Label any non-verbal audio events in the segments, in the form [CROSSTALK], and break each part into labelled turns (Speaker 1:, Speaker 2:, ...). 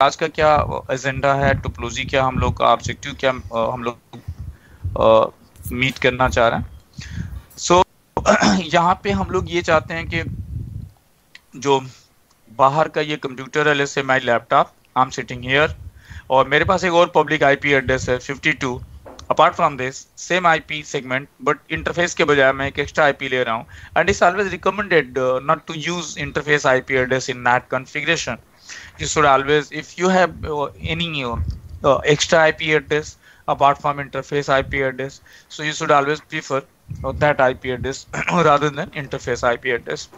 Speaker 1: आज का क्या एजेंडा है? टोपोलॉजी क्या हम लोग का ऑब्जेक्टिव क्या हम लोग मीट करना चाह रहे हैं? सो so, [CLEARS THROAT] यहाँ पे हम लोग ये चाहते हैं कि जो बाहर का ये कंप्यूटर है जैसे my laptop I am sitting here और मेरे पास एक और पब्लिक आईपी एड्रेस है 52 apart from this same IP segment but interface के बजाय मैं एक एक्स्ट्रा आईपी ले रहा हूँ. And it's always recommended not to use interface IP address in NAT configuration you should always if you have uh, any uh, extra ip address apart from interface ip address so you should always prefer uh, that ip address [CLEARS THROAT] rather than interface ip address.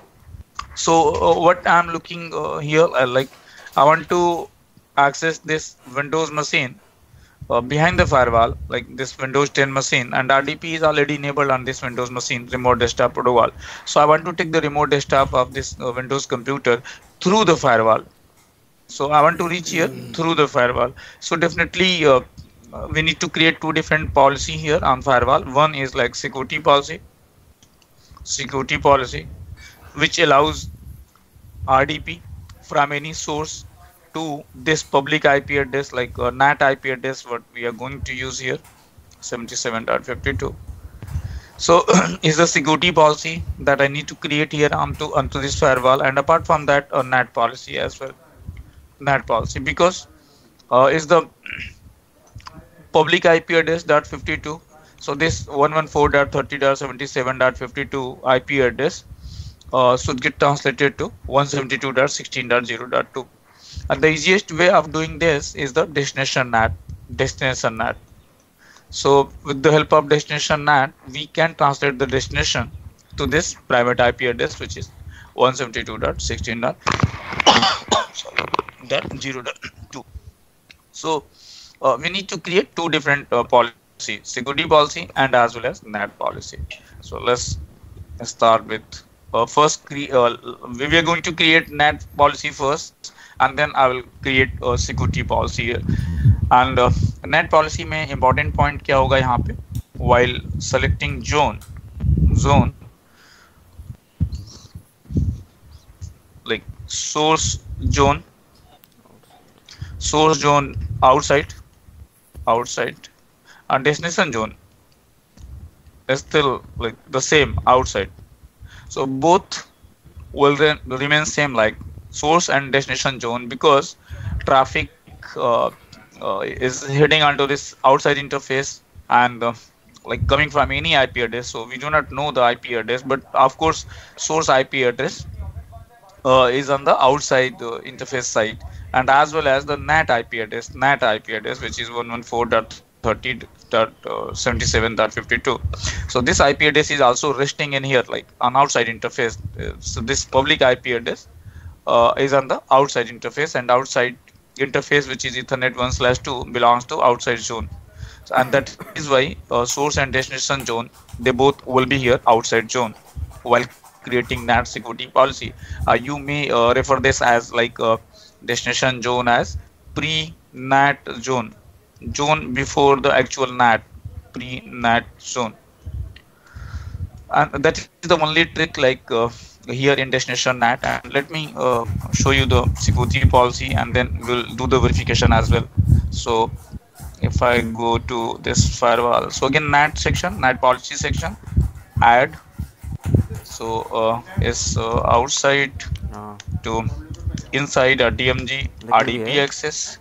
Speaker 1: So uh, what i'm looking uh, here like i want to access this windows machine uh, behind the firewall like this windows 10 machine and rdp is already enabled on this windows machine remote desktop protocol. So i want to take the remote desktop of this windows computer through the firewall so i want to reach here through the firewall. So definitely uh, we need to create two different policy here on firewall. One is like security policy. Security policy which allows rdp from any source to this public ip address like uh, nat ip address what we are going to use here 77.52 so [CLEARS THROAT] is the security policy that i need to create here onto onto this firewall. And apart from that a nat policy as well NAT policy because uh, is the public IP address dot 52. So this 114.30.77.52 IP address uh, should get translated to 172.16.0.2. And the easiest way of doing this is the destination NAT. Destination NAT. So with the help of destination NAT, we can translate the destination to this private IP address, which is 172.16. [COUGHS] sorry dot 0 dot 2 so uh, we need to create two different uh, policy security policy and as well as nat policy so let's start with uh, first cre- uh, we are going to create nat policy first and then i will create a security policy here and uh, net policy में important point क्या होगा यहाँ पे while selecting zone zone like source zone source zone outside outside and destination zone is still like the same outside. So both will then remain same like source and destination zone because traffic uh, uh, is heading onto this outside interface and uh, like coming from any IP address. So we do not know the IP address but of course source IP address uh, is on the outside uh, interface side and as well as the NAT IP address, NAT IP address, which is 114.30.77.52. So this IP address is also resting in here, like an outside interface. Uh, so this public IP address uh, is on the outside interface, and outside interface, which is Ethernet 1 slash 2, belongs to outside zone. So, and that is why uh, source and destination zone they both will be here outside zone while creating NAT security policy. Uh, you may uh, refer this as like destination zone as pre-NAT zone, zone before the actual NAT, pre-NAT zone. And that is the only trick like uh, here in destination NAT. And let me uh, show you the security policy and then we'll do the verification as well. So if I go to this firewall, so again NAT section, NAT policy section, add so uh, is uh, outside to inside uh, a? DMG RDP access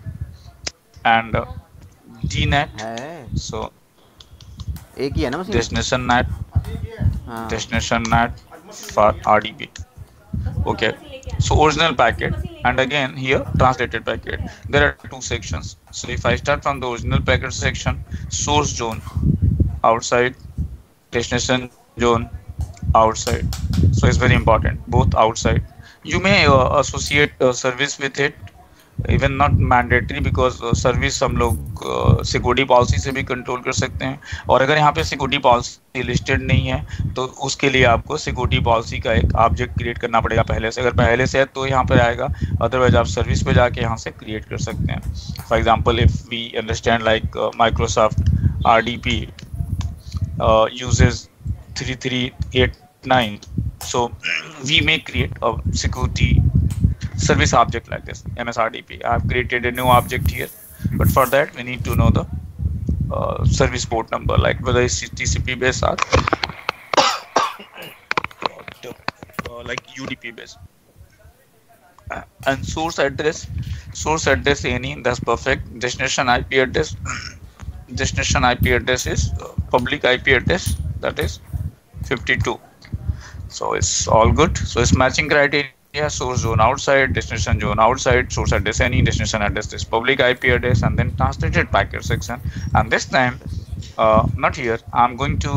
Speaker 1: and uh, DNet. So destination
Speaker 2: net,
Speaker 1: destination net for RDP. Okay, so original packet. And again here translated packet. There are two sections. So if I start from the original packet section, source zone. Outside destination zone. Outside. So it's very important, both outside. You may uh, associate uh, service with it even not mandatory because service हम लोग security uh, policy से भी control कर सकते हैं। और अगर यहाँ पे सिक्योरिटी पॉलिसी लिस्टेड नहीं है तो उसके लिए आपको सिक्योरिटी पॉलिसी का एक ऑब्जेक्ट क्रिएट करना पड़ेगा पहले से। अगर पहले से है तो यहाँ पर आएगा। अदरवाइज़ आप सर्विस पे जाके यहाँ से क्रिएट कर सकते हैं। For example if we understand like Microsoft R D P uses 3389. So we may create a security service object like this, MSRDP. I've created a new object here, but for that we need to know the uh, service port number, like whether it's TCP based or uh, like UDP based. Uh, and source address, source address any, that's perfect. Destination IP address, destination IP address is uh, public IP address, that is 52 so it's all good so it's matching criteria source zone outside destination zone outside source address any destination address is public ip address and then translated packet section and this time uh, not here i'm going to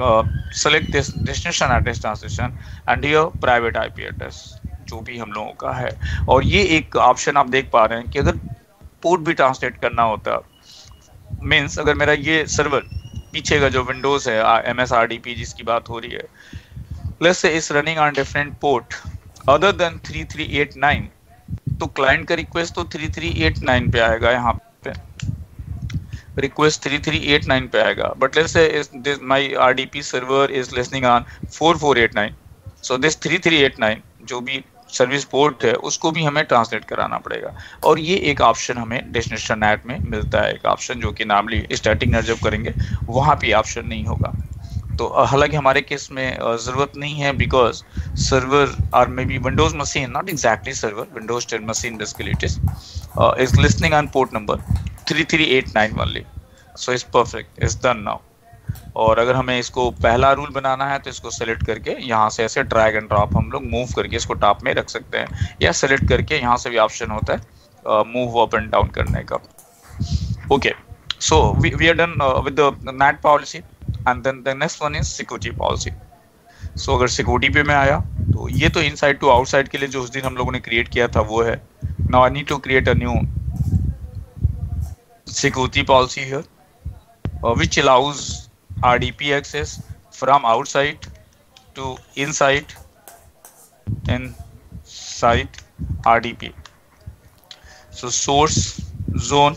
Speaker 1: uh, select this destination address translation and here private ip address जो भी हम लोगों का है और ये एक option आप देख पा रहे हैं कि अगर पोर्ट भी ट्रांसलेट करना होता मीन्स अगर मेरा ये सर्वर पीछे का जो विंडोज़ है M S R D P जिसकी बात हो रही है। Let's say is running on different port. Other than 3389 तो क्लाइंट का रिक्वेस्ट तो 3389 पे आएगा यहाँ पे। रिक्वेस्ट 3389 पे आएगा। But let's say my RDP server is listening on 4489 so this 3389 जो भी सर्विस पोर्ट है, उसको भी हमें ट्रांसलेट कराना पड़ेगा। और ये एक ऑप्शन हमें डेस्टिनेशन नेट में मिलता है, एक ऑप्शन जो कि नामली नर जब करेंगे, वहाँ पे ऑप्शन नहीं होगा। तो हालाँकि हमारे केस में ज़रूरत नहीं है because server are maybe Windows machine not exactly server Windows ten machine basically it is is listening on port number three three eight nine वाली so is perfect is done now और अगर हमें इसको पहला रूल बनाना है तो इसको select करके यहाँ से ऐसे ड्रैग एंड ड्रॉप हम लोग मूव करके इसको टॉप में रख सकते हैं, या सेलेक्ट करके यहाँ से भी ऑप्शन होता है मूव अप एंड डाउन करने का। Okay so we are done with NAT policy and then the next one is security policy so अगर सिक्योरिटी पे मैं आया तो ये तो इनसाइड टू आउटसाइड के लिए जो उस दिन हम लोगों ने क्रिएट किया था, वो है। Now I need to create a new security policy here which allows RDP access from outside to inside inside RDP. So source zone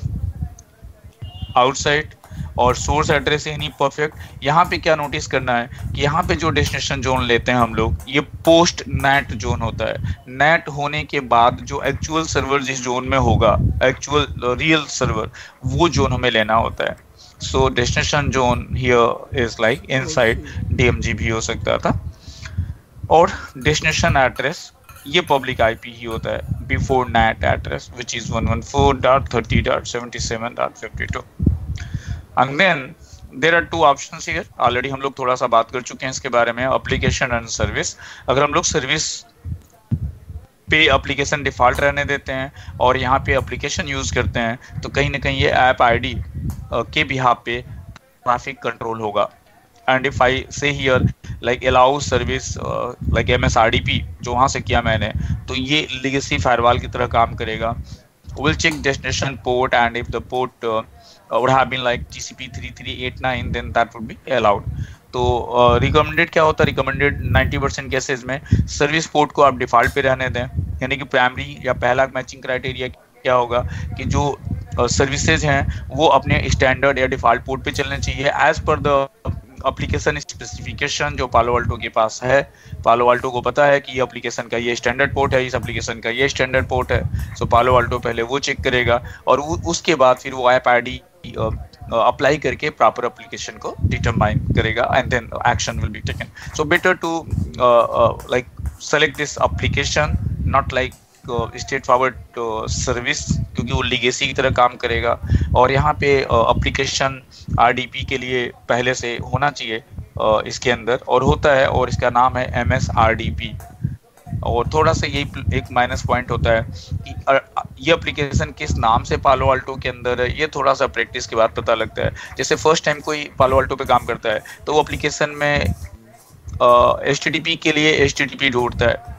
Speaker 1: outside और सोर्स एड्रेस है नहीं परफेक्ट यहाँ पे क्या नोटिस करना है कि यहाँ पे जो डेस्टिनेशन जोन लेते हैं हम लोग, ये पोस्ट नेट जोन होता है। नेट होने के बाद जो एक्चुअल सर्वर जिस जोन में होगा एक्चुअल रियल सर्वर वो जोन हमें लेना होता है। So destination zone here is like inside DMZ भी हो सकता था। और डेस्टिनेशन एड्रेस ये पब्लिक आईपी ही होता है। Before NAT address which is one one four dot thirty dot seventy seven dot fifty two and then there are two option already हम लोग थोड़ा सा बात कर चुके हैं इसके बारे में। एप्लीकेशन एंड सर्विस अगर हम लोग सर्विस पे एप्लीकेशन डिफ़ॉल्ट रहने देते हैं और यहाँ पे एप्लीकेशन यूज़ करते हैं तो कहीं ना कहीं ये ऐप आईडी के बिहाफ पे ट्रैफ़िक कंट्रोल होगा। And if I say here like allow service like M S R D P जो वहाँ से किया मैंने तो ये लिगेसी फायरवाल की तरह काम करेगा। Will check destination port and if the port would have been like TCP 3389 then that would be allowed तो रिकमेंडेड uh, क्या होता? है रिकमेंडेड 90 परसेंट केसेज में सर्विस पोर्ट को आप डिफ़ॉल्ट पे रहने दें। यानी कि प्राइमरी या पहला मैचिंग क्राइटेरिया क्या होगा कि जो सर्विसेज़ uh, हैं वो अपने स्टैंडर्ड या डिफ़ॉल्ट पोर्ट पे चलने चाहिए। As per the application specification जो पालो अल्टो के पास है पालो अल्टो को पता है कि ये एप्लीकेशन का ये स्टैंडर्ड पोर्ट है इस एप्लीकेशन का ये स्टैंडर्ड पोर्ट है। सो पालो अल्टो पहले वो चेक करेगा और उसके बाद फिर वो ऐप आई अप्लाई करके प्रॉपर एप्लीकेशन को डिटरमाइन करेगा and then action will be taken so better to like select this application not like state forward service क्योंकि वो लिगेसी की तरह काम करेगा। और यहाँ पे एप्लीकेशन uh, आरडीपी के लिए पहले से होना चाहिए uh, इसके अंदर। और होता है और इसका नाम है M S R D P और थोड़ा सा यही एक माइनस पॉइंट होता है कि ये एप्लीकेशन किस नाम से पालो अल्टो के अंदर है, ये थोड़ा सा प्रैक्टिस के बाद पता लगता है। जैसे फ़र्स्ट टाइम कोई पालो अल्टो पे काम करता है तो वो एप्लीकेशन में एच के लिए एच ढूंढता है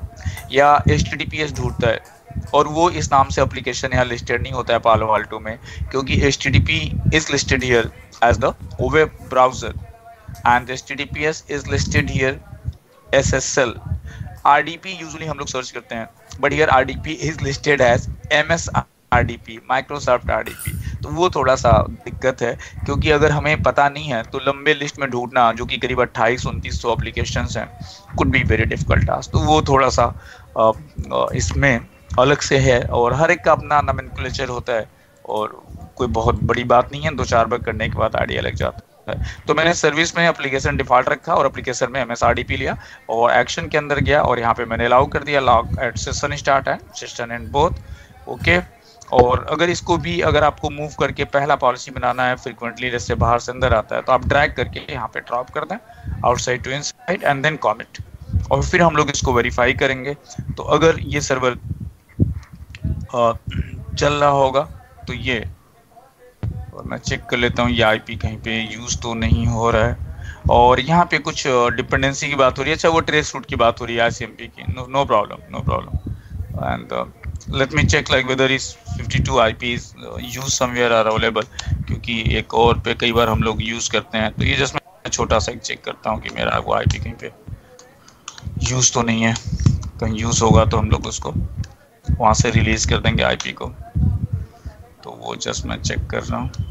Speaker 1: या एच ढूंढता है और वो इस नाम से एप्लीकेशन यहाँ लिस्टेड नहीं होता है पालो अल्टो में, क्योंकि H is listed here as the web browser and H is listed here S S L R D P usually हम लोग सर्च करते हैं but here P is listed as M S R D P Microsoft R D P तो वो थोड़ा सा दिक्कत है, क्योंकि अगर हमें पता नहीं है तो लंबे लिस्ट में ढूंढना, जो कि करीब अट्ठाईस, उनतीस सौ एप्लीकेशन हैं could be very difficult task तो वो थोड़ा सा इसमें अलग से है, और हर एक का अपना नमेनकुलेचर होता है, और कोई बहुत बड़ी बात नहीं है, दो चार बार करने के बाद आइडिया लग जाता है। तो मैंने सर्विस में एप्लीकेशन डिफ़ॉल्ट रखा और एप्लीकेशन में एम एस लिया और एक्शन के अंदर गया और यहाँ पे मैंने अलाउ कर दिया। Log at session start and session end both okay और अगर इसको भी अगर आपको मूव करके पहला पॉलिसी बनाना है फ्रिक्वेंटली जैसे बाहर से अंदर आता है तो आप ड्रैग करके यहाँ पे ड्रॉप कर दें outside to inside and then commit और फिर हम लोग इसको वेरीफाई करेंगे। तो अगर ये सर्वर चल रहा होगा तो ये और मैं चेक कर लेता हूँ ये आईपी कहीं पे यूज़ तो नहीं हो रहा है। और यहाँ पे कुछ डिपेंडेंसी की बात हो रही है। अच्छा वो ट्रेस रूट की बात हो रही है आईसीएमपी की। No problem no problem and let me check like whether is 52 IPs uh, use somewhere are available क्योंकि एक और पे कई बार हम लोग यूज़ करते हैं। तो ये जस्ट मैं छोटा सा चेक करता हूँ कि मेरा वो आईपी कहीं पे यूज़ तो नहीं है। कहीं यूज़ होगा तो हम लोग उसको वहाँ से रिलीज़ कर देंगे आईपी को। तो वो जस्ट मैं चेक कर रहा हूँ।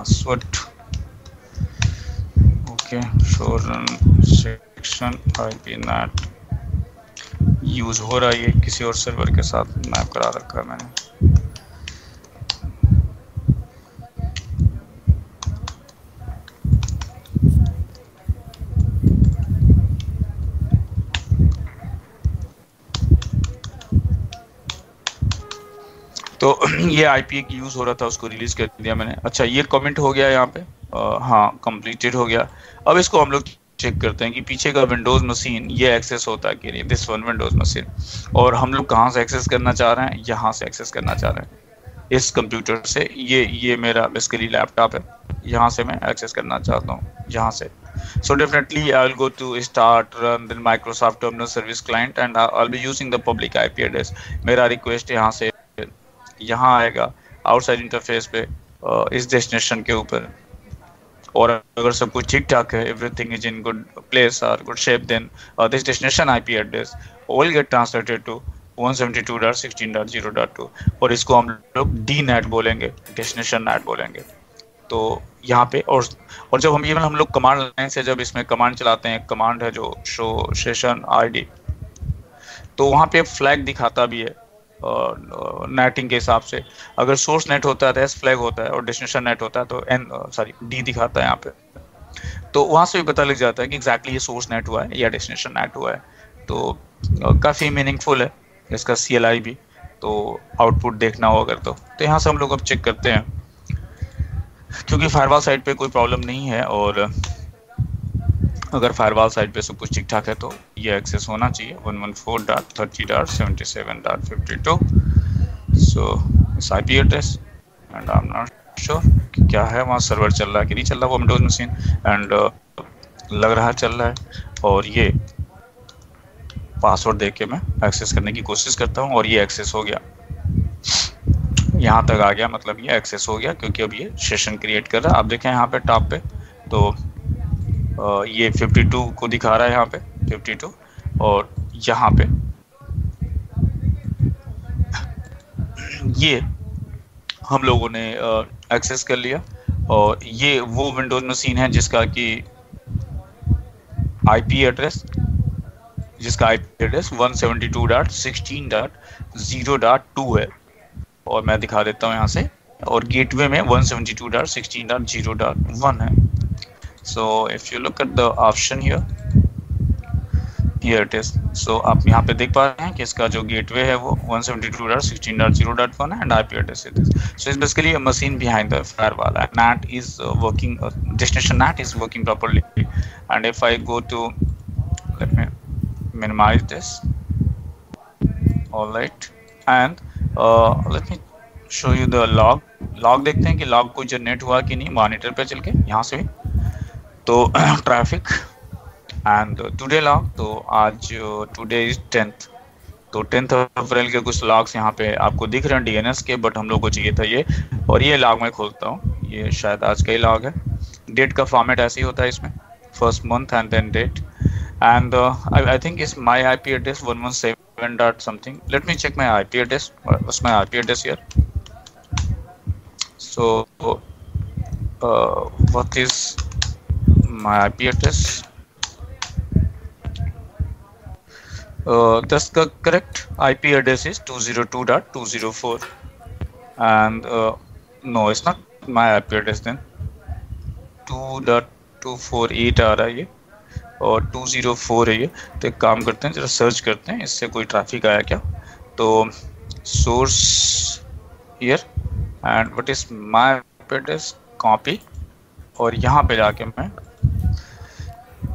Speaker 1: Password okay show session IP NAT use हो रहा है किसी और सर्वर के साथ मैप करा रखा है मैंने। तो [CLEARS THROAT] ये आईपी एक यूज़ हो रहा था, उसको रिलीज़ कर दिया मैंने। अच्छा ये कमेंट हो गया यहाँ पे? हाँ कंप्लीटेड हो गया। अब इसको हम लोग चेक करते हैं कि पीछे का विंडोज़ मशीन ये एक्सेस होता है कि नहीं? दिस वन विंडोज़ मशीन और हम लोग कहाँ से एक्सेस करना चाह रहे हैं? यहाँ से एक्सेस करना चाह रहे हैं। इस कंप्यूटर से। ये ये मेरा बेसिकली लैपटॉप है। यहाँ से मैं एक्सेस करना चाहता हूँ। यहाँ से। So definitely i'll go to start, run, then microsoft terminal service client and i'll be using the public ip address मेरा रिक्वेस्ट यहाँ से यहाँ आएगा आउटसाइड इंटरफेस पे इस डेस्टिनेशन के ऊपर। और अगर सब कुछ ठीक ठाक है everything is in good place और good shape then this destination IP address will get translated to 172.16.0.2 और इसको हम लोग डी नेट बोलेंगे डेस्टिनेशन नेट बोलेंगे। तो यहाँ पे, और और जब हम इवन हम लोग कमांड लाइन से जब इसमें कमांड चलाते हैं कमांड है जो शो सेशन आईडी तो वहाँ पे फ्लैग दिखाता भी है। नेटिंग के हिसाब से। अगर सोर्स नेट होता है तो एस फ्लैग होता है, और डेस्टिनेशन नेट होता है तो एन सॉरी डी दिखाता है यहाँ पे। तो वहाँ से भी पता लग जाता है कि एग्जैक्टली ये सोर्स नेट हुआ है, या डेस्टिनेशन नेट हुआ है। तो काफ़ी मीनिंगफुल है इसका सीएलआई भी। तो आउटपुट देखना हो अगर तो। तो यहाँ से हम लोग अब चेक करते हैं। क्योंकि फायरवॉल साइड पे कोई प्रॉब्लम नहीं है, और अगर फायरवॉल साइड पे सब कुछ ठीक ठाक है तो ये एक्सेस होना चाहिए। One one four dot thirty dot seventy seven dot fifty two so इस I P address and I am not sure क्या है, वहाँ सर्वर चल रहा है कि नहीं चल रहा, वो विंडोज़ मशीन एंड लग रहा चल रहा है। और ये पासवर्ड दे के मैं एक्सेस करने की कोशिश करता हूँ, और ये एक्सेस हो गया। यहाँ तक आ गया मतलब ये एक्सेस हो गया, क्योंकि अब ये सेशन क्रिएट कर रहा है। आप देखें यहाँ पे टॉप पे तो ये 52 को दिखा रहा है यहाँ पे 52 और यहाँ पे। ये हम लोगों ने एक्सेस कर लिया, और ये वो विंडोज़ मशीन है जिसका कि आईपी एड्रेस जिसका आईपी एड्रेस 172.16.0.2 है। और मैं दिखा देता हूँ यहाँ से, और गेटवे में 172.16.0.1 है। So if you look at the option here here it is so आप यहाँ पे देख पा रहे हैं कि इसका जो गेटवे है वो 172.16.0.1 and IP address it is so it's basically a machine behind the firewall and NAT is uh, working uh, destination NAT is working properly and if I go to let me minimize this all right and uh, let me show you the log log देखते हैं कि log कोई generate हुआ कि नहीं monitor पे चल के यहाँ से भी तो ट्रैफ़िक एंड टुडे लॉग तो आज टुडे इज़ टेंथ तो टेंथ अप्रैल के कुछ लॉग्स यहाँ पे आपको दिख रहे हैं डीएनएस के बट हम लोग को चाहिए था ये। और ये लॉग मैं खोलता हूँ। ये शायद आज का ही लॉग है। डेट का फॉर्मेट ऐसे ही होता है इसमें। First month and then date and I think is my I P address one one seven dot something let me check my I P address बस my I P address year so what is my IP address uh, thus the correct IP address is 202.204 and uh, no it's not my IP address then. 2.248 आ रहा है ये और 204 है ये तो एक काम करते हैं जरा सर्च करते हैं इससे कोई ट्रैफ़िक आया क्या? तो source here and what is my address copy और यहाँ पे जाके मैं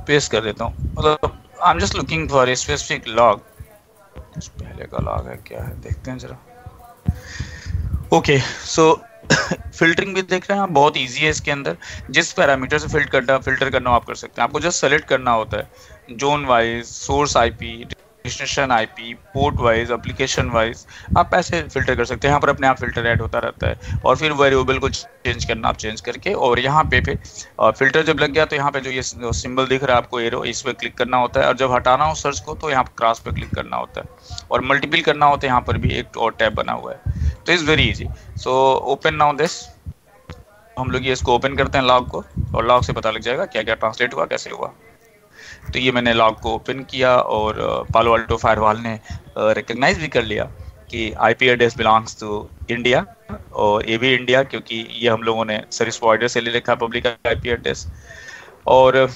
Speaker 1: पेस्ट कर देता हूँ। मतलब I am just looking for a specific log पहले का लॉग है, क्या है? देखते हैं जरा। ओके सो फिल्टरिंग भी देख रहे हैं आप? बहुत इजी है इसके अंदर। जिस पैरामीटर से फ़िल्टर करना फ़िल्टर करना आप कर सकते हैं। आपको जस्ट सेलेक्ट करना होता है। Zone wise source IP destination IP port wise application wise आप ऐसे फ़िल्टर कर सकते हैं। यहाँ पर अपने आप फ़िल्टर ऐड होता रहता है। और फिर वेरिएबल को चेंज करना, आप चेंज करके और यहाँ पे फिर फ़िल्टर जब लग गया तो यहाँ पे जो ये सिंबल दिख रहा है आपको एरो इस पर क्लिक करना होता है। और जब हटाना हो सर्च को तो यहाँ क्रॉस पे क्लिक करना होता है। और मल्टीपल करना होता है यहाँ पर भी एक और टैब बना हुआ है। तो is very easy so open now this हम लोग ये इसको ओपन करते हैं लॉग को और लॉग से पता लग जाएगा क्या क्या ट्रांसलेट हुआ, कैसे हुआ। तो ये मैंने लॉग को ओपन किया और पालो अल्टो फायरवॉल ने रिकग्नाइज भी कर लिया कि IP address belongs to India और ये भी इंडिया क्योंकि ये हम लोगों ने सर्विस प्रोवाइडर से ले रखा पब्लिक आईपी एड्रेस और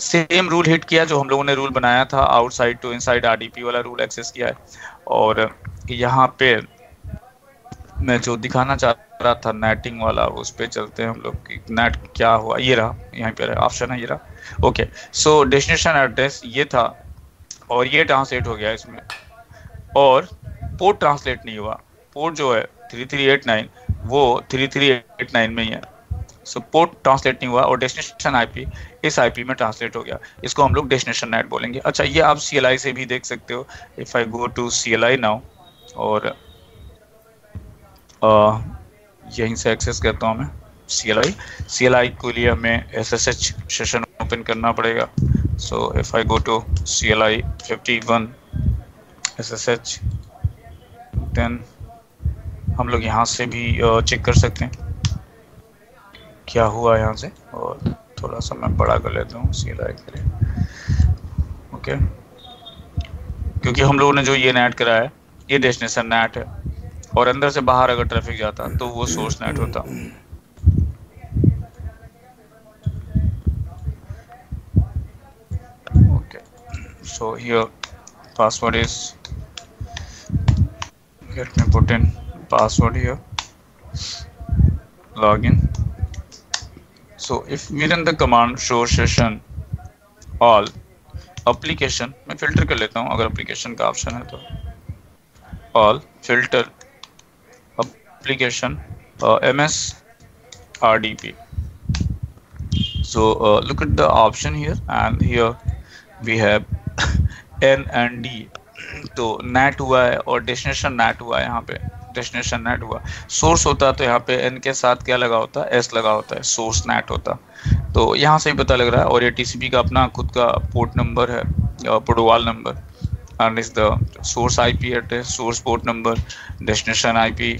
Speaker 1: सेम रूल हिट किया जो हम लोगों ने रूल बनाया था आउटसाइड टू इनसाइड आरडीपी वाला रूल एक्सेस किया है। और, यहाँ पे मैं जो दिखाना चाह रहा था नेटिंग वाला, उस पर चलते हैं हम लोग कि नेट क्या हुआ, ये रहा, यहाँ पे ऑप्शन है, ये रहा। ओके सो डेस्टिनेशन एड्रेस ये था और ये ट्रांसलेट हो गया इसमें। और पोर्ट ट्रांसलेट नहीं हुआ। पोर्ट जो है थ्री थ्री एट नाइन वो थ्री थ्री एट नाइन में ही है। सो पोर्ट ट्रांसलेट नहीं हुआ और डेस्टिनेशन आईपी इस आईपी में ट्रांसलेट हो गया। इसको हम लोग डेस्टिनेशन नेट बोलेंगे। अच्छा ये आप सीएलआई से भी देख सकते हो। If I go to C now और यहीं से एक्सेस करता हूँ मैं। सी एल आई सी एल आई के लिए हमें S S H session open करना पड़ेगा। So if I go to C L I fifty one S S H then हम लोग यहाँ से भी चेक कर सकते हैं। क्या हुआ यहाँ से? और थोड़ा सा मैं बड़ा कर लेता हूँ सी एल आई के लिए। ओके क्योंकि हम लोगों ने जो ये नेट कराया है ये डेस्टिनेशन नेट है। और अंदर से बाहर अगर ट्रैफ़िक जाता तो वो सोर्स नेट होता okay so here password is let me put in password here login so if we run the command show session all application मैं फ़िल्टर कर लेता हूँ अगर एप्लीकेशन का ऑप्शन है तो all filter application uh, ms rdp so uh, look at the option here and here we have n and D तो NAT हुआ है और डेस्टिनेशन नेट हुआ है यहाँ पे। डेस्टिनेशन नेट हुआ। सोर्स होता है तो यहाँ पे एन के साथ क्या लगा होता है? एस लगा होता है। सोर्स नेट होता। तो यहाँ से ही पता लग रहा है और ये टीसीपी का अपना खुद का पोर्ट नंबर है protocol number and is the source IP address, source port number, destination IP,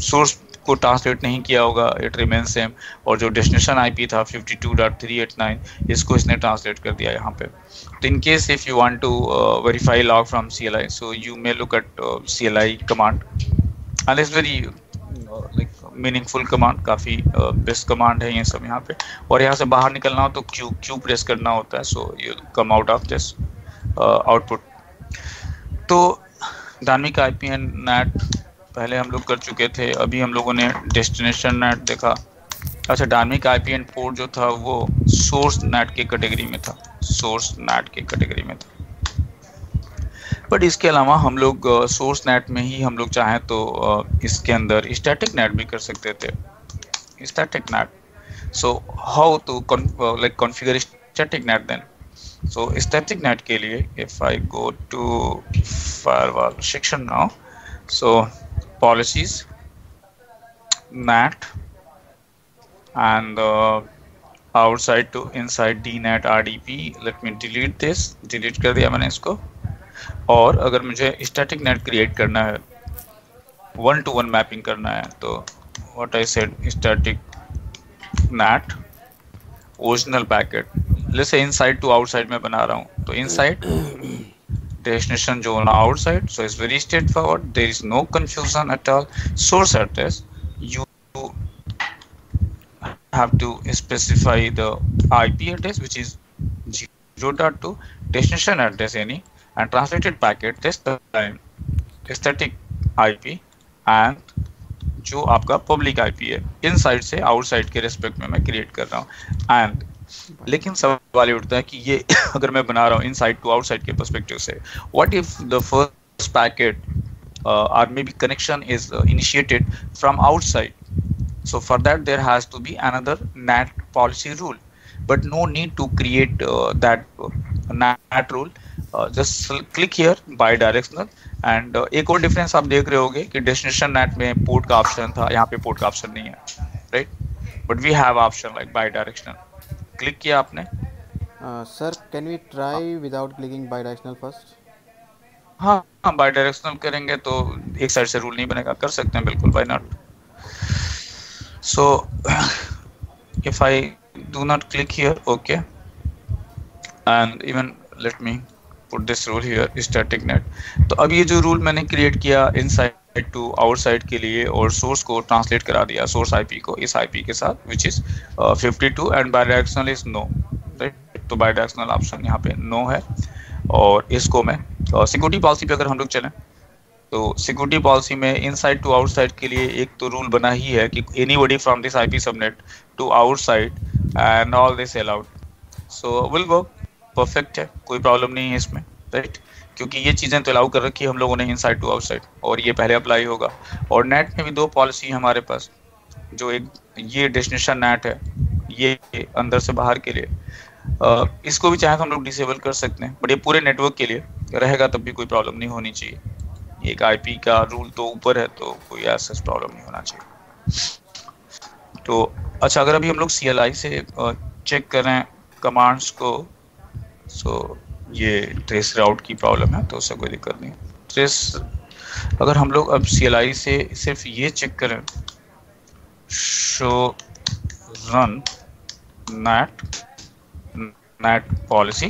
Speaker 1: source uh, uh, को ट्रांसलेट नहीं किया होगा इट रिमेन सेम और जो डेस्टिनेशन आईपी था 52.389 इसको इसने ट्रांसलेट कर दिया यहाँ पे. तो in case if you want to verify log from C L I so you may look at C L I command and is very like meaningful command काफ़ी बेस्ट कमांड है ये सब यहाँ पे. और यहाँ से बाहर निकलना हो तो क्यू क्यू प्रेस करना होता है so you come out of this output तो धार्मिक आई पी एन नेट पहले हम लोग कर चुके थे, अभी हम लोगों ने डेस्टिनेशन नेट देखा। अच्छा डार्मिक आई पी पोर्ट जो था, वो सोर्स नेट के कैटेगरी में था। सोर्स नेट के कैटेगरी में था। बट इसके अलावा हम लोग सोर्स नेट में ही हम लोग चाहें तो इसके अंदर स्टैटिक नेट भी कर सकते थे। Static NAT so how to like configure static NAT then so, static net के लिए, if I go to firewall section now, so policies NAT and uh, outside to inside dnet rdp let me delete this delete कर दिया मैंने इसको और अगर मुझे static net create करना है वन टू वन मैपिंग करना है तो what I said static NAT original packet जैसे इनसाइड टू आउटसाइड में बना रहा हूँ तो inside destination zone outside so it's very straightforward there is no confusion at all source address you have to specify the ip address which is 0.2 destination address any and translated packet this time static ip and जो आपका public IP है inside से outside के respect में मैं create कर रहा हूँ एंड लेकिन सवाल ये उठता है कि ये अगर मैं बना रहा हूँ इनसाइड टू आउटसाइड के पर्सपेक्टिव से what if the first packet or maybe connection is uh, initiated from outside so for that there has to be another NAT policy rule but no need to create uh, that uh, NAT rule uh, just click here bidirectional and uh, एक और difference आप देख रहे होगे कि destination NAT में port का option था यहाँ पे पोर्ट का ऑप्शन नहीं है right but we have option like bidirectional click किया आपने?
Speaker 2: Sir can we try without clicking bidirectional first
Speaker 1: हाँ हाँ बाई डायरेक्शनल करेंगे तो एक साइड से रूल नहीं बनेगा। कर सकते हैं बिल्कुल by not so if I do not click here okay and even let me put this rule here static NAT तो अब ये जो रूल मैंने क्रिएट किया इनसाइड टू आउटसाइड के लिए और सोर्स को ट्रांसलेट करा दिया सोर्स आईपी को इस आईपी के साथ which is 52 and bidirectional is no right तो बायडायरेक्शनल ऑप्शन यहाँ पे नो है और इसको मैं सिक्योरिटी uh, पॉलिसी पे अगर हम लोग चलें तो सिक्योरिटी पॉलिसी में इनसाइड टू आउटसाइड के लिए एक तो रूल बना ही है कि anybody from this IP subnet to outside and all this allowed so will work perfect है. कोई प्रॉब्लम नहीं है इसमें राइट क्योंकि ये चीज़ें तो अलाउ कर रखी है हम लोगों ने इनसाइड टू आउटसाइड और ये पहले अप्लाई होगा। और नेट में भी दो पॉलिसी हमारे पास जो एक ये डेस्टिनेशन नेट है ये अंदर से बाहर के लिए। इसको भी चाहे तो हम लोग डिसेबल कर सकते हैं बट ये पूरे नेटवर्क के लिए रहेगा तब भी कोई प्रॉब्लम नहीं होनी चाहिए। एक आईपी का रूल तो ऊपर है तो कोई ऐसा प्रॉब्लम नहीं होना चाहिए। तो अच्छा अगर अभी हम लोग सीएलआई से चेक करें कमांड्स को सो so, ये ट्रेस राउट की प्रॉब्लम है तो उससे कोई दिक्कत नहीं। ट्रेस अगर हम लोग अब सीएलआई से सिर्फ़ ये चेक करें show run NAT NAT policy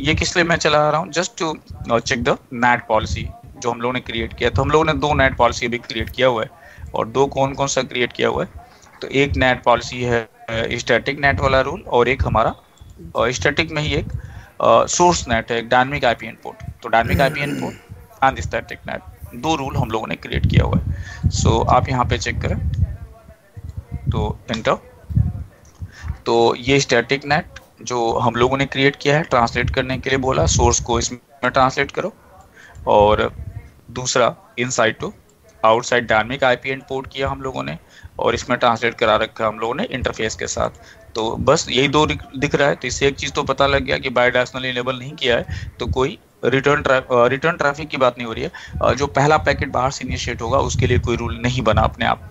Speaker 1: ये किस लिए मैं चला रहा हूँ? Just to check the NAT policy जो हम लोगों ने क्रिएट किया। तो हम लोगों ने दो नेट पॉलिसी अभी क्रिएट किया हुआ है, और दो कौन कौन सा क्रिएट किया हुआ है? तो एक नेट पॉलिसी है स्टैटिक नेट वाला रूल और एक हमारा स्टैटिक में ही एक सोर्स नेट है डायनमिक आईपी इनपुट तो dynamic IP and port and static NAT दो रूल हम लोगों ने क्रिएट किया हुआ है। सो so, आप यहाँ पे चेक करें। तो इंटर तो ये स्टैटिक नेट जो हम लोगों ने क्रिएट किया है ट्रांसलेट करने के लिए बोला सोर्स को इसमें ट्रांसलेट करो। और दूसरा inside to outside dynamic IP and port किया हम लोगों ने और इसमें ट्रांसलेट करा रखा हम लोगों ने इंटरफेस के साथ। तो बस यही दो दिख रहा है। तो इससे एक चीज़ तो पता लग गया कि बायोडायरेक्शनल इनेबल नहीं किया है तो कोई रिटर्न ट्रा, रिटर्न ट्रैफ़िक की बात नहीं हो रही है। जो पहला पैकेट बाहर से इनिशिएट होगा उसके लिए कोई रूल नहीं बना अपने आप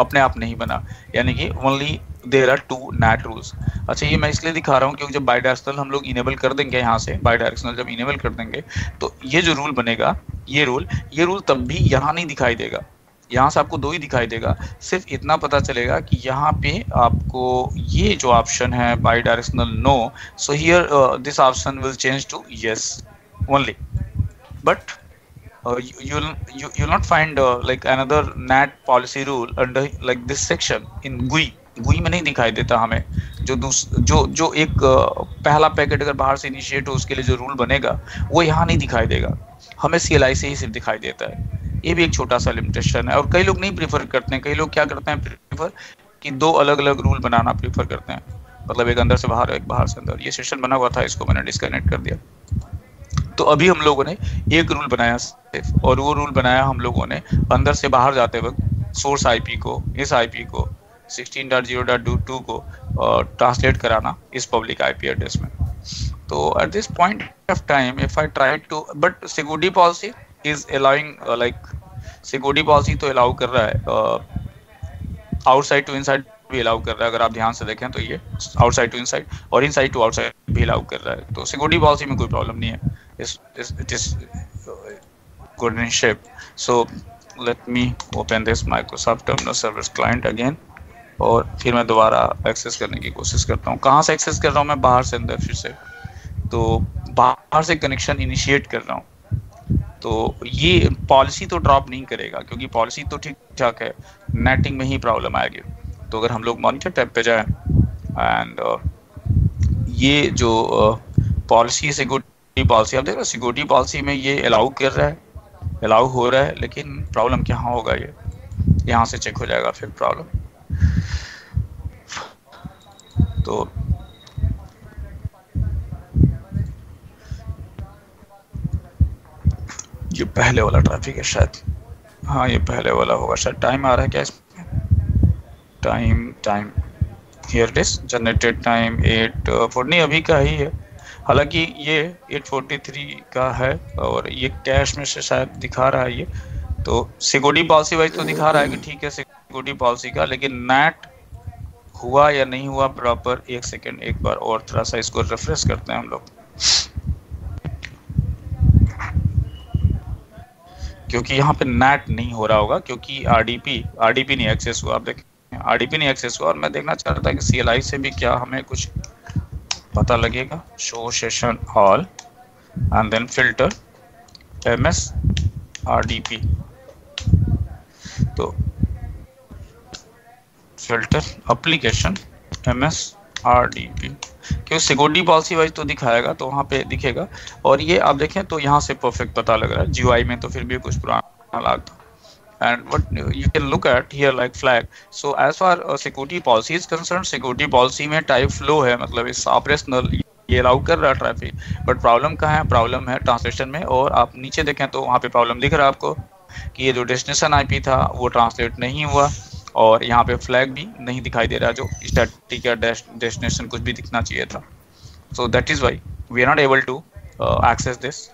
Speaker 1: अपने आप नहीं बना। यानी कि only there are two NAT rules अच्छा ये मैं इसलिए दिखा रहा हूँ क्योंकि जब बायोडायरेक्शनल हम लोग इनेबल कर देंगे यहाँ से बायोडायरेक्शनल जब इनेबल कर देंगे तो ये जो रूल बनेगा ये रूल ये रूल तब भी यहाँ नहीं दिखाई देगा। यहाँ से आपको दो ही दिखाई देगा। सिर्फ़ इतना पता चलेगा कि यहाँ पे आपको ये जो ऑप्शन है bidirectional no so here this option will change to yes only but not find uh, like another nat policy rule under like this section in GUI. GUI में नहीं दिखाई देता हमें। जो दूस जो जो एक uh, पहला पैकेट अगर बाहर से इनिशिएट हो उसके लिए जो रूल बनेगा वो यहाँ नहीं दिखाई देगा। हमें सी से ही सिर्फ़ दिखाई देता है। ये भी एक छोटा सा लिमिटेशन है और कई लोग नहीं प्रीफर करते हैं, कई लोग क्या करते हैं प्रीफर कि दो अलग अलग रूल बनाना प्रीफर करते हैं। मतलब एक अंदर से बाहर एक बाहर से अंदर। ये सेशन बना हुआ था, इसको मैंने डिस्कनेक्ट कर दिया। तो अभी हम लोगों ने एक रूल बनाया सिर्फ़ और वो रूल बनाया हम लोगों ने अंदर से बाहर जाते वक्त सोर्स आईपी को, इस आईपी को 16.0.2 को ट्रांसलेट कराना इस पब्लिक आईपी एड्रेस में। तो at this point of time if I try to but security policy is allowing like security policy तो अलाउ कर रहा है आउटसाइड टू इनसाइड भी अलाउ कर रहा है, अगर आप ध्यान से देखें तो ये आउटसाइड टू इनसाइड और इनसाइड टू आउटसाइड भी अलाउ कर रहा है। तो सिक्योरिटी पॉलिसी में कोई प्रॉब्लम नहीं है। It is good in shape so let me open this Microsoft terminal service client again और फिर मैं दोबारा एक्सेस करने की कोशिश करता हूँ। कहाँ से एक्सेस कर रहा हूँ मैं? बाहर से, अंदर फिर से। तो बाहर से कनेक्शन इनिशिएट कर रहा हूँ। तो ये पॉलिसी तो ड्रॉप नहीं करेगा क्योंकि पॉलिसी तो ठीक ठाक है। नेटिंग में ही प्रॉब्लम आएगी। तो अगर हम लोग मॉनिटर टैब पे जाएँ एंड uh, ये जो पॉलिसी सिक्योरिटी पॉलिसी आप देख रहे सिक्योरिटी पॉलिसी में ये अलाउ कर रहा है अलाउ हो रहा है लेकिन प्रॉब्लम क्या होगा ये? यहाँ से चेक हो जाएगा फिर प्रॉब्लम तो ये पहले वाला ट्रैफ़िक है शायद। हाँ ये पहले वाला होगा शायद। टाइम आ रहा है क्या इसमें? Time time here it is generated time at four नहीं, अभी का ही है। हालाँकि ये 843 का है और ये कैश में से शायद दिखा रहा है ये। तो सिक्योरिटी पॉलिसी वाइज तो दिखा रहा है कि ठीक है सिक्योरिटी पॉलिसी का, लेकिन नेट हुआ या नहीं हुआ प्रॉपर एक सेकेंड एक बार और थोड़ा सा इसको रिफ्रेश करते हैं हम लोग। क्योंकि यहाँ पे नेट नहीं हो रहा होगा, क्योंकि आरडीपी आरडीपी नहीं एक्सेस हुआ। आप देखें आरडीपी नहीं एक्सेस हुआ और मैं देखना चाह रहा था कि सीएलआई से भी क्या हमें कुछ पता लगेगा। Show session hall and then filter M S R D P तो filter application M S R D P क्यों सिक्योरिटी पॉलिसी वाइज तो दिखाएगा तो वहाँ पे दिखेगा। और ये आप देखें तो यहाँ से परफेक्ट पता लग रहा है। जी में तो फिर भी कुछ पुराना लगता and what you can look at here like flag. So as far uh, security policy is concerned security policy में type flow है मतलब इस operational ये अलाउ कर रहा है ट्रैफ़िक बट प्रॉब्लम कहाँ है? प्रॉब्लम है ट्रांसलेशन में। और आप नीचे देखें तो वहाँ पे प्रॉब्लम दिख रहा है आपको कि ये जो डेस्टिनेशन आईपी था वो ट्रांसलेट नहीं हुआ। और यहाँ पे फ्लैग भी नहीं दिखाई दे रहा जो स्टैटिक या डेस्टिनेशन कुछ भी दिखना चाहिए था। So that is why we are not able to access this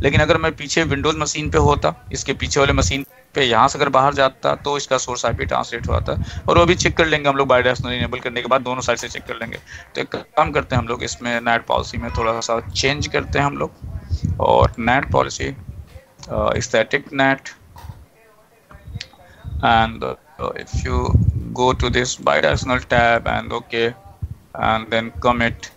Speaker 1: लेकिन अगर मैं पीछे विंडोज़ मशीन पे होता, इसके पीछे वाले मशीन पे यहाँ से अगर बाहर जाता तो इसका सोर्स आईपी ट्रांसलेट होता और वो भी चेक कर लेंगे हम लोग बायोडायरेक्शनल इनेबल करने के बाद, दोनों साइड से चेक कर लेंगे। तो एक काम करते हैं हम लोग, इसमें नेट पॉलिसी में थोड़ा सा चेंज करते हैं हम लोग। और NAT policy static NAT and uh, if you go to this bidirectional tab and okay and then commit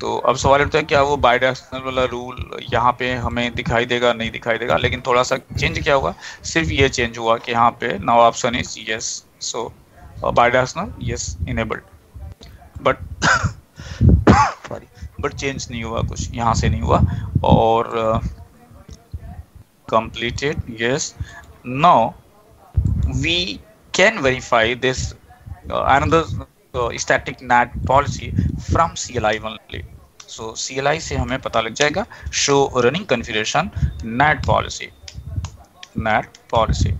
Speaker 1: तो अब सवाल उठता है क्या वो बायोडायरेक्शनल वाला रूल यहाँ पे हमें दिखाई देगा नहीं दिखाई देगा? लेकिन थोड़ा सा चेंज क्या हुआ सिर्फ़ ये चेंज हुआ कि यहाँ पे now option is yes so bidirectional yes enabled but sorry but change नहीं हुआ कुछ यहाँ से नहीं हुआ। और completed yes no we this another static NAT policy from C L I only so C L I से हमें पता लग जाएगा show running configuration NAT policy NAT policy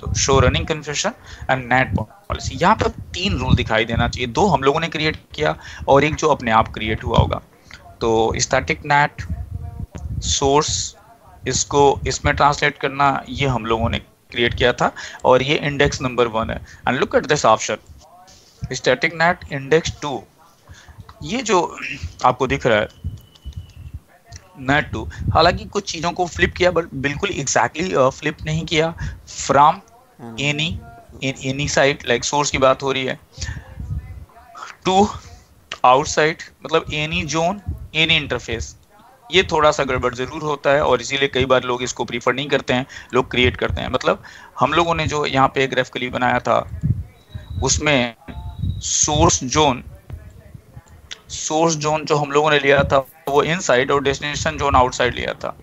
Speaker 1: तो show running configuration and NAT policy यहाँ पर तीन rule दिखाई देना चाहिए। दो हम लोगों ने क्रिएट किया और एक जो अपने आप क्रिएट हुआ होगा। तो स्टैटिक नेट सोर्स इसको, इसमें ट्रांसलेट करना, ये हम लोगों ने क्रिएट किया था और ये इंडेक्स नंबर वन है। And look at this option static NAT index two ये जो आपको दिख रहा है नेट टू हालाँकि कुछ चीज़ों को फ्लिप किया बट बिल्कुल एग्जैक्टली exactly, फ्लिप uh, नहीं किया। From any any side like source की बात हो रही है। टू आउटसाइड मतलब एनी जोन एनी इंटरफेस ये थोड़ा सा गड़बड़ ज़रूर होता है और इसीलिए कई बार लोग इसको प्रीफर नहीं करते हैं, लोग क्रिएट करते हैं। मतलब हम लोगों ने जो यहाँ पे ग्राफिकली बनाया था, उसमें सोर्स जोन सोर्स जोन जो हम लोगों ने लिया था, वो इनसाइड और डेस्टिनेशन जोन आउटसाइड लिया था।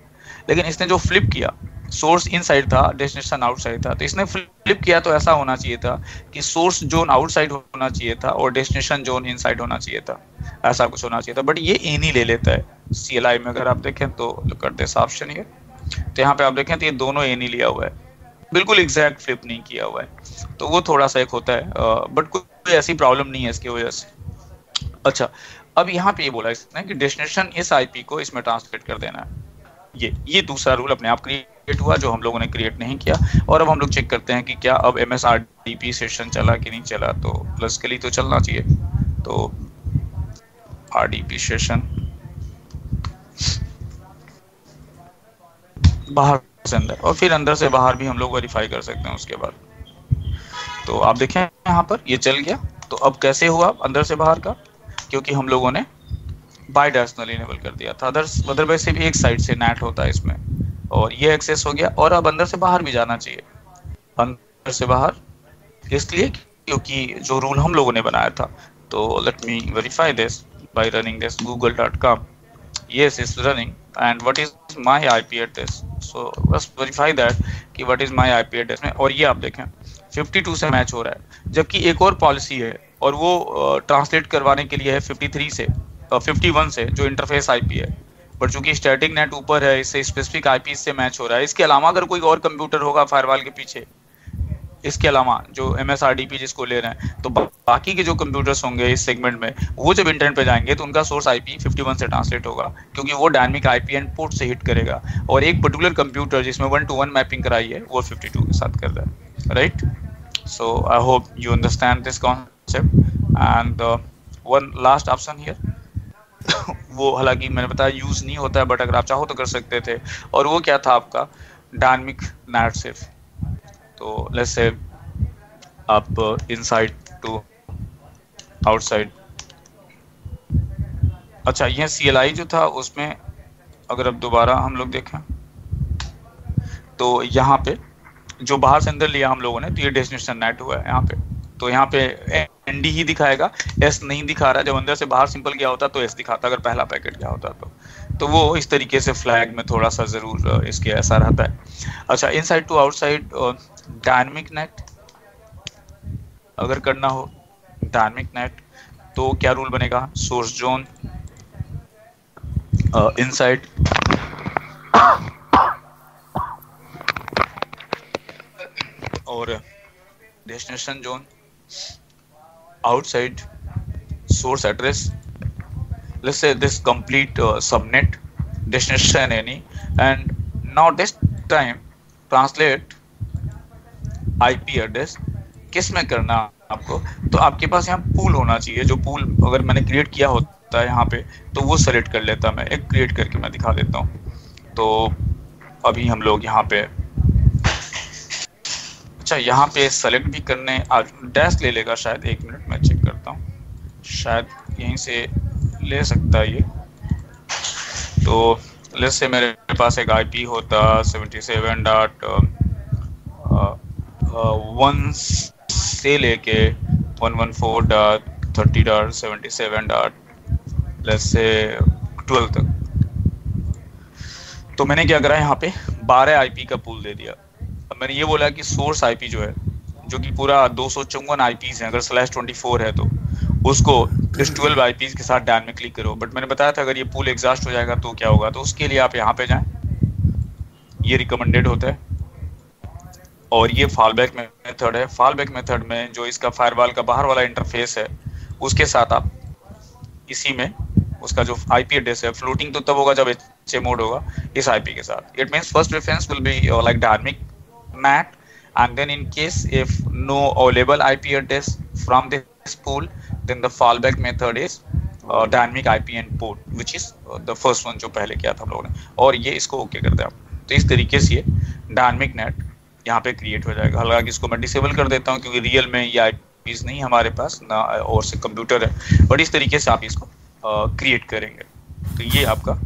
Speaker 1: लेकिन इसने जो फ्लिप किया सोर्स इनसाइड था डेस्टिनेशन आउटसाइड था तो इसने फ्लिप किया तो ऐसा होना चाहिए था कि सोर्स जोन आउटसाइड होना चाहिए था और डेस्टिनेशन जोन इनसाइड होना चाहिए था। ऐसा कुछ होना चाहिए था बट ये इन ही ले लेता है। सी में अगर आप देखें तो कर दे ऑप्शन ये तो यहाँ पे आप देखें तो ये दोनों एन ही लिया हुआ है। बिल्कुल एग्जैक्ट फ्लिप नहीं किया हुआ है। तो वो थोड़ा सा एक होता है बट कोई ऐसी प्रॉब्लम नहीं है इसकी वजह से। अच्छा अब यहाँ पे ये बोला इसने कि डेस्टिनेशन इस आईपी को इसमें ट्रांसलेट कर देना है। ये ये दूसरा रूल अपने आप क्रिएट हुआ जो हम लोगों ने क्रिएट नहीं किया। और अब हम लोग चेक करते हैं कि क्या अब M S R D P session चला कि नहीं चला तो प्लस के लिए तो चलना चाहिए। तो आर डी पी सेशन बाहर से अंदर। और फिर अंदर से बाहर भी हम लोग वेरीफाई कर सकते हैं उसके बाद। तो आप देखें यहाँ पर, ये चल गया। तो अब कैसे हुआ अंदर से बाहर का? क्योंकि हम लोगों ने बाई डायरेक्शनल इनेबल कर दिया था। अदर अदरवाइज़ से भी एक साइड से नेट होता है इसमें। और ये एक्सेस हो गया। और अब अंदर से बाहर भी जाना चाहिए। अंदर से बाहर, इसलिए क्योंकि जो रूल हम लोगों ने बनाया था। तो let me verify this by running this google.com yes it's running. And what is my ip address? So let's verify that कि what is my ip address में। और ये आप देखें 52 से मैच हो रहा है। जबकि एक और पॉलिसी है और वो ट्रांसलेट uh, करवाने के लिए है 53 से uh, 51 से जो इंटरफेस आईपी है। बट चूँकि स्टैटिक नेट ऊपर है इससे स्पेसिफिक आईपी से मैच हो रहा है। इसके अलावा अगर कोई और कंप्यूटर होगा फायरवॉल के पीछे इसके अलावा जो M S R D P जिसको ले रहे हैं तो बाकी के जो कंप्यूटर्स होंगे इस सेगमेंट में, वो जब इंटरनेट पे जाएँगे तो उनका सोर्स आईपी 51 से ट्रांसलेट होगा, क्योंकि वो डायनेमिक आईपी एंड पोर्ट से हिट करेगा। और एक पर्टिकुलर कंप्यूटर जिसमें वन टू वन मैपिंग कराई है, वो 52 के साथ कर रहा है right so I hope you understand this concept and one last option here वो हालाँकि मैंने बताया यूज़ नहीं होता है बट अगर आप चाहो तो कर सकते थे। और वो क्या था आपका? डायनमिक नेट सिर्फ़ तो लेट्स से आप इनसाइड टू आउटसाइड अच्छा ये सीएलआई जो था, उसमें अगर अब दोबारा हम लोग देखें तो यहाँ पे जो बाहर से अंदर लिया हम लोगों ने तो ये डेस्टिनेशन नेट हुआ है यहाँ पे। तो यहाँ पे एन डी ही दिखाएगा एस नहीं दिखा रहा, जब अंदर से बाहर सिंपल गया होता तो एस दिखाता, अगर पहला पैकेट गया होता तो। तो वो इस तरीके से फ्लैग में थोड़ा सा ज़रूर इसके ऐसा रहता है। अच्छा inside to outside dynamic NAT अगर करना हो डायनमिक नेट तो क्या रूल बनेगा? सोर्स जोन इनसाइड और destination zone outside source address let's say this complete uh, subnet destination any and now this time translate IP address किसमें करना आपको? तो आपके पास यहाँ पूल होना चाहिए जो पूल अगर मैंने क्रिएट किया होता है यहाँ पे तो वो सेलेक्ट कर लेता मैं एक क्रिएट करके मैं दिखा देता हूँ। तो अभी हम लोग यहाँ पे अच्छा यहाँ पे सेलेक्ट भी करने डैश ले लेगा शायद एक मिनट में चेक करता हूँ। शायद यहीं से ले सकता है ये। तो लेट्स से मेरे पास एक आईपी होता सेवेंटी सेवन डॉट वन से लेके one one four dot thirty dot seventy seven dot let's say twelve तक। तो मैंने क्या करा यहाँ पे? बारह आईपी का पूल दे दिया। अब मैंने ये बोला कि सोर्स आईपी जो है, जो कि पूरा दो सौ चौवन आई है, अगर स्लैश ट्वेंटी फोर है तो। उसको इस ट्वेल्व आई के साथ डायल में क्लिक करो। बट मैंने बताया था, अगर ये पूल एग्जॉस्ट हो जाएगा तो क्या होगा? तो उसके लिए आप यहाँ पे जाएँ। ये रिकमेंडेड होता है। और ये फॉल बैक मेथड है। फॉल बैक मेथड में जो इसका फायरवॉल का बाहर वाला इंटरफेस है, उसके साथ आप इसी में उसका जो आईपी एड्रेस है फ्लोटिंग तो तब होगा जब एच मोड होगा, इस आईपी के साथ। It means first reference will be like dynamic NAT and then in case if no available IP address from this pool then the fallback method is IP and port which is uh, the first one जो पहले किया था हम लोगों ने। और ये इसको ओके okay कर दिया तो इस तरीके से ये डायनेमिक नेट यहाँ पे क्रिएट हो जाएगा। हालाँकि इसको मैं डिसेबल कर देता हूँ क्योंकि रियल में ये आई नहीं हमारे पास ना और से कंप्यूटर है। बट इस तरीके से आप इसको क्रिएट uh, करेंगे। तो ये आपका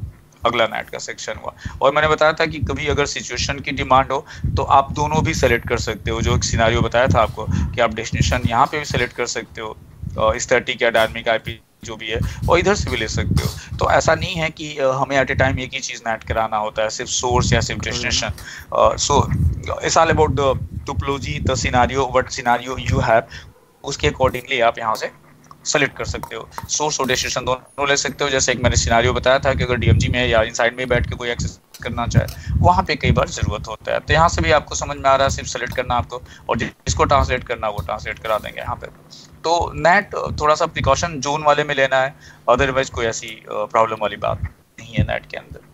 Speaker 1: अगला नेट का सेक्शन हुआ। और मैंने बताया था कि कभी अगर सिचुएशन की डिमांड हो तो आप दोनों भी सेलेक्ट कर सकते हो। जो एक सिनारियो बताया था आपको कि आप डेस्टिनेशन यहाँ पे भी सेलेक्ट कर सकते हो। स्टैटिक या डायनमिक आईपी जो भी है वो इधर से भी ले सकते हो। तो ऐसा नहीं है कि हमें एट ए टाइम एक ही चीज़ नेट कराना होता है सिर्फ़ सोर्स या सिर्फ़ destination so it's all about the topology the scenario what scenario you have उसके अकॉर्डिंगली आप यहाँ से सेलेक्ट कर सकते हो। सोर्स और डेस्टिनेशन दोनों ले सकते हो। जैसे एक मैंने सिनारियो बताया था कि अगर डीएमजी में या इनसाइड में बैठ के कोई एक्सेस करना चाहे वहाँ पे कई बार ज़रूरत होता है। तो यहाँ से भी आपको समझ में आ रहा है सिर्फ़ सेलेक्ट करना आपको और जिसको ट्रांसलेट करना वो ट्रांसलेट करा देंगे यहाँ पे। तो नेट थोड़ा सा प्रिकॉशन जून वाले में लेना है अदरवाइज़ कोई ऐसी प्रॉब्लम वाली बात नहीं है नेट के अंदर।